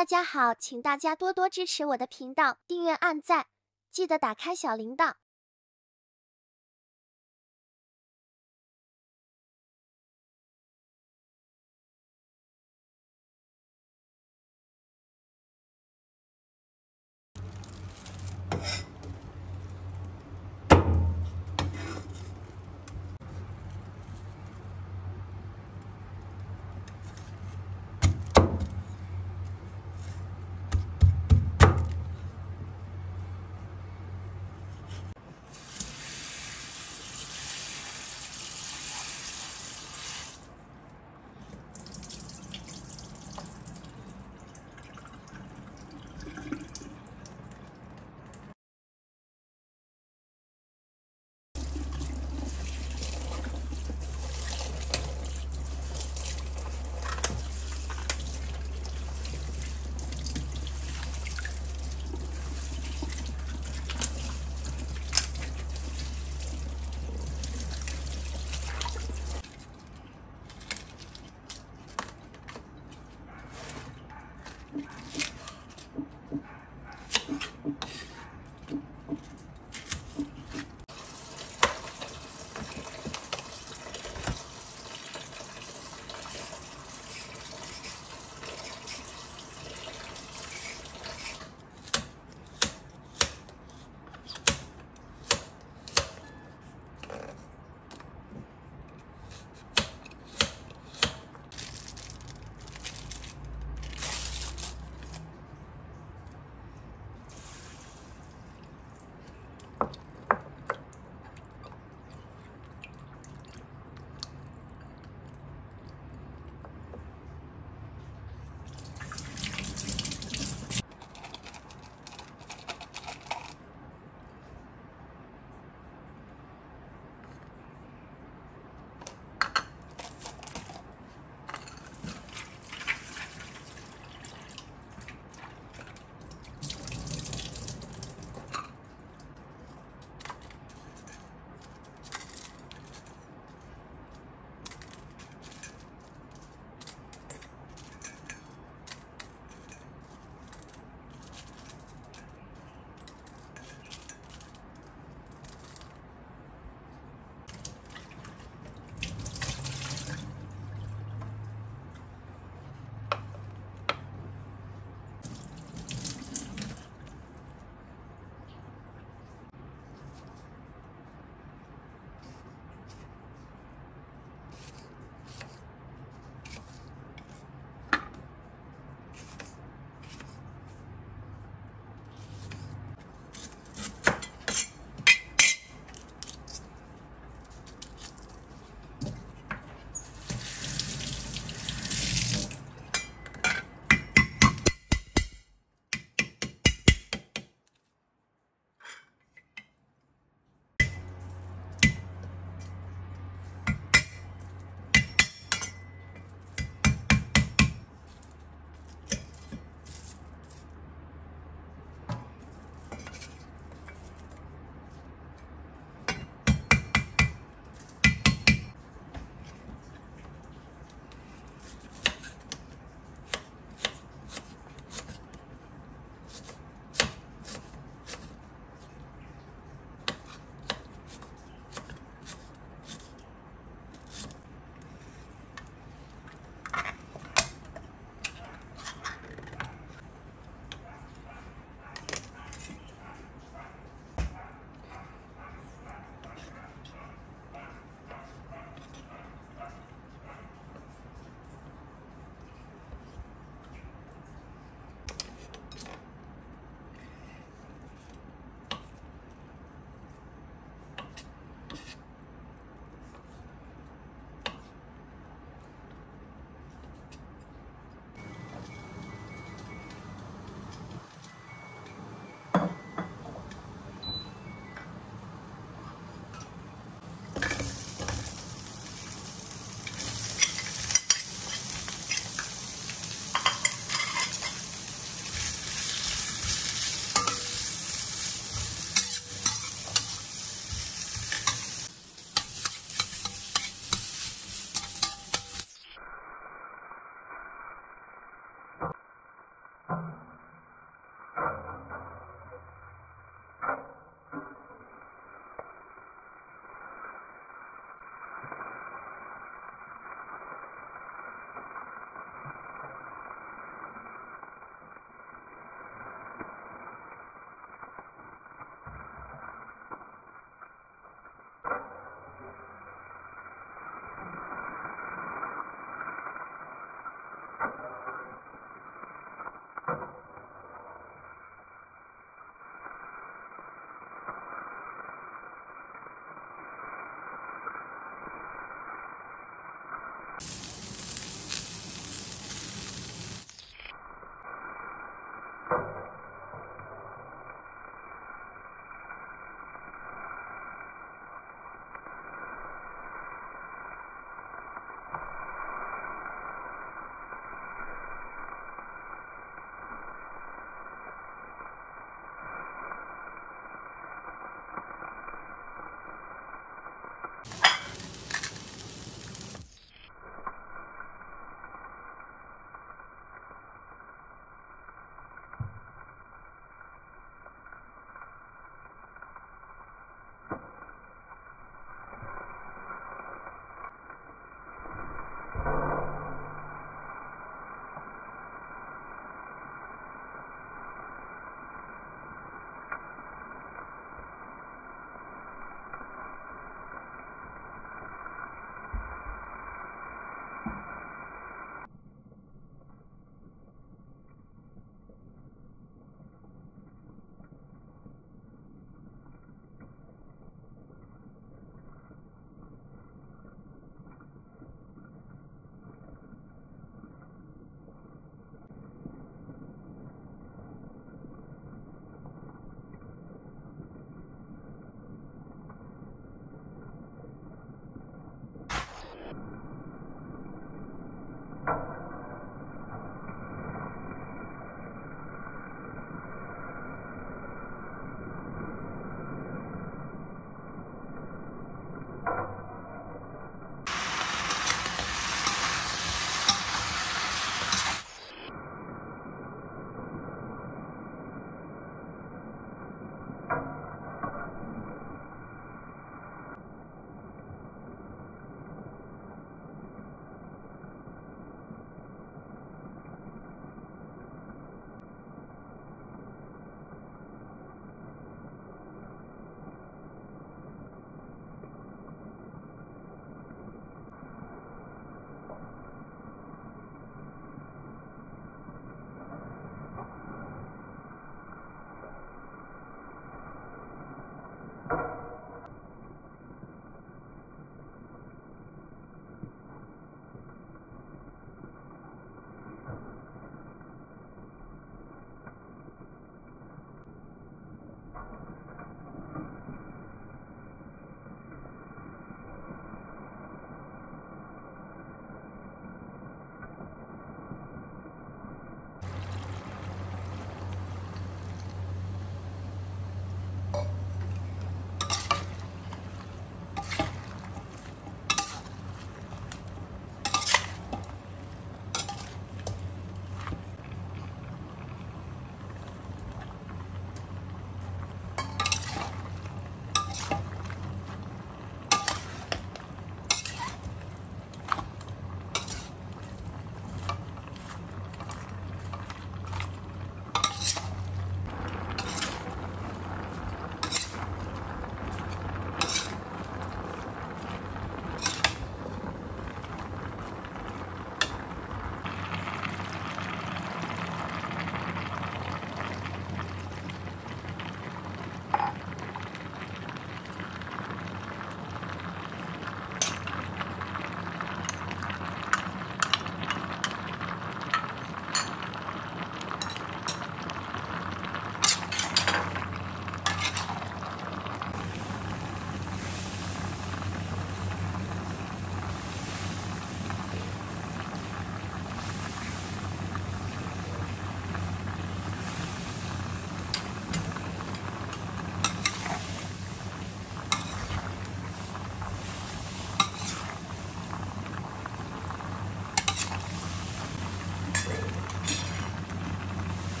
大家好请大家多多支持我的频道订阅按赞记得打开小铃铛。